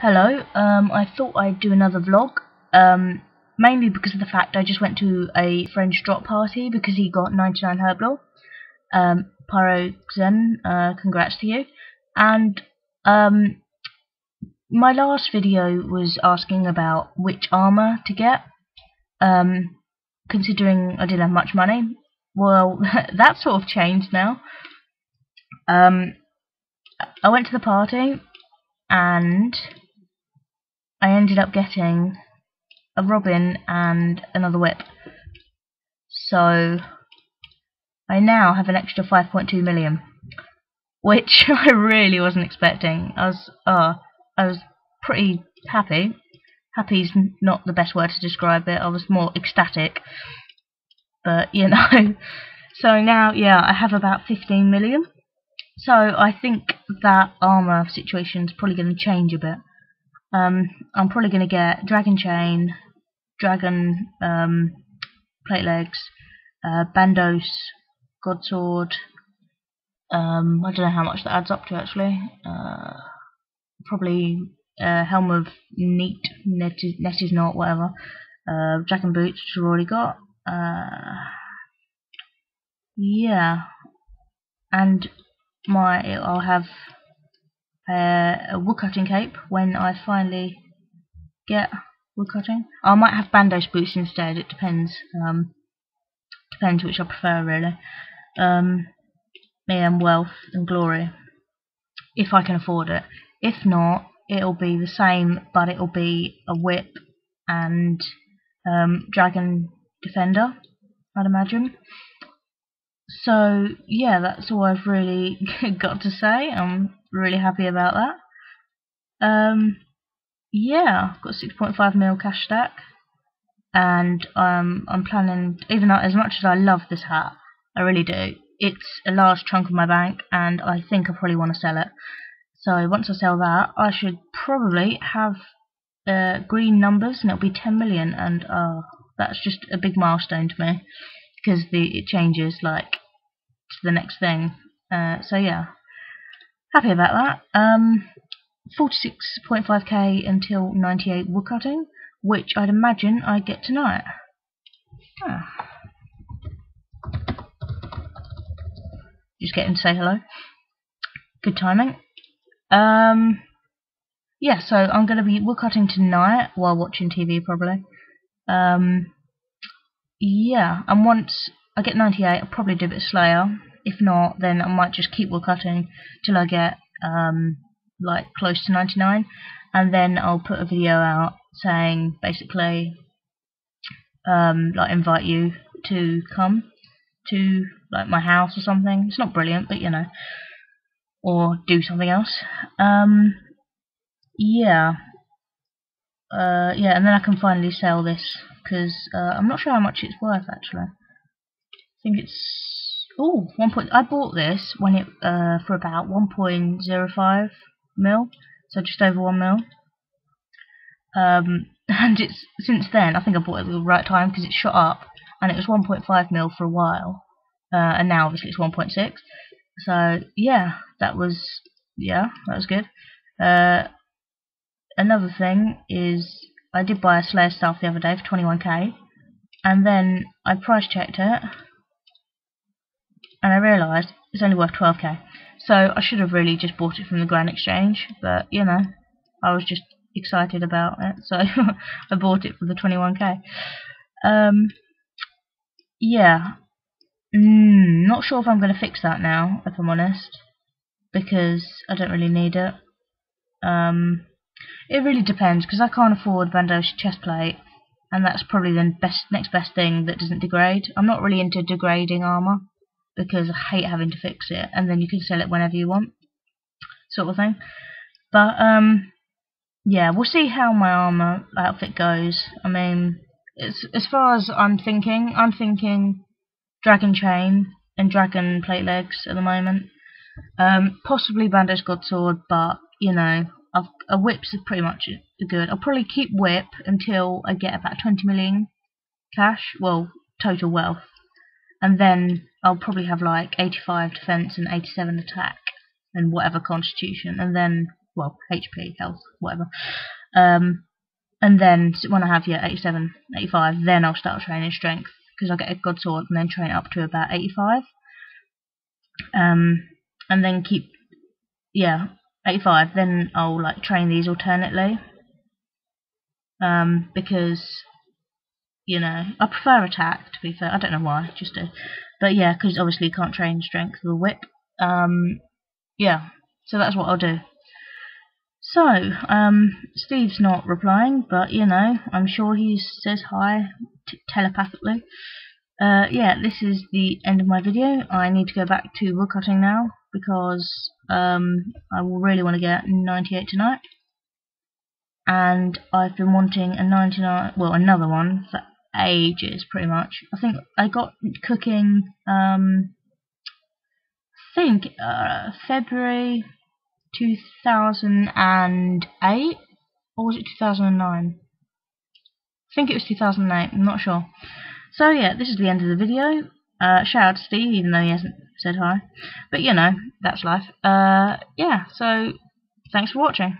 Hello, um, I thought I'd do another vlog, um, mainly because of the fact I just went to a friend's drop party because he got 99 Herblore. Um, Pyroxen, uh, congrats to you. And, um, my last video was asking about which armour to get, um, considering I didn't have much money. Well, that sort of changed now. Um, I went to the party, and I ended up getting a robin and another whip. So I now have an extra 5.2 million, which I really wasn't expecting. I was, uh, I was pretty happy. Happy's not the best word to describe it. I was more ecstatic, but you know. So now, yeah, I have about 15 million. So I think that armor situation is probably going to change a bit. Um, I'm probably going to get Dragon Chain, Dragon um, Plate Legs, uh, Bandos, Godsword. Um, I don't know how much that adds up to actually. Uh, probably uh, Helm of Neat, Net is, Net is not, whatever. Uh, Dragon Boots, which I've already got. Uh, yeah. And my I'll have uh, a woodcutting cape when I finally get woodcutting. I might have bandos boots instead. It depends. Um, depends which I prefer really. Um, and wealth and glory, if I can afford it. If not, it'll be the same, but it'll be a whip and um, dragon defender. I'd imagine. So yeah, that's all I've really got to say. I'm really happy about that. Um, yeah, I've got 6.5 mil cash stack, and um, I'm planning. Even though, as much as I love this hat, I really do. It's a large chunk of my bank, and I think I probably want to sell it. So once I sell that, I should probably have uh, green numbers, and it'll be 10 million, and uh, that's just a big milestone to me because the it changes like to the next thing. Uh, so yeah, happy about that. Um, 46.5k until 98 woodcutting, which I'd imagine I get tonight. Ah. Just getting to say hello. Good timing. Um, yeah, so I'm going to be woodcutting tonight while watching TV probably. Um, yeah, and once I get 98, I'll probably do a bit Slayer. If not, then I might just keep woodcutting till I get um, like close to 99, and then I'll put a video out saying basically um, like invite you to come to like my house or something. It's not brilliant, but you know, or do something else. Um, yeah, uh, yeah, and then I can finally sell this because uh, I'm not sure how much it's worth actually. I think it's oh one point. I bought this when it uh, for about 1.05 mil, so just over one mil. Um, and it's since then I think I bought it at the right time because it shot up and it was 1.5 mil for a while, uh, and now obviously it's 1.6. So yeah, that was yeah that was good. Uh, another thing is I did buy a Slayer staff the other day for 21k, and then I price checked it, and I realised it's only worth 12k. So I should have really just bought it from the Grand Exchange, but you know, I was just excited about it, so I bought it for the 21k. Um, yeah, mm, not sure if I'm going to fix that now, if I'm honest, because I don't really need it. Um, it really depends because I can't afford Bandos chest plate, and that's probably the best next best thing that doesn't degrade. I'm not really into degrading armor because I hate having to fix it, and then you can sell it whenever you want, sort of thing. But um, yeah, we'll see how my armor outfit goes. I mean, it's, as far as I'm thinking, I'm thinking dragon chain and dragon plate legs at the moment. Um, possibly Bandos Godsword, but you know, I've, a whip's pretty much good. I'll probably keep whip until I get about 20 million cash, well, total wealth, and then I'll probably have like 85 defense and 87 attack and whatever constitution, and then well, HP, health, whatever. Um, and then when I have yeah 87, 85, then I'll start training strength because I get a god sword and then train up to about 85. Um, and then keep yeah 85. Then I'll like train these alternately. Um, because you know I prefer attack to be fair. I don't know why, just to, but yeah, because obviously you can't train strength with a whip. Um, yeah, so that's what I'll do. So, um, Steve's not replying, but you know, I'm sure he says hi telepathically. Uh, yeah, this is the end of my video. I need to go back to woodcutting now because um, I really want to get 98 tonight. And I've been wanting a 99, well, another one for ages, pretty much. I think I got cooking, um, I think, uh, February 2008 or was it 2009? I think it was 2008, I'm not sure. So yeah, this is the end of the video. Uh, shout out to Steve, even though he hasn't said hi. But you know, that's life. Uh, yeah, so thanks for watching.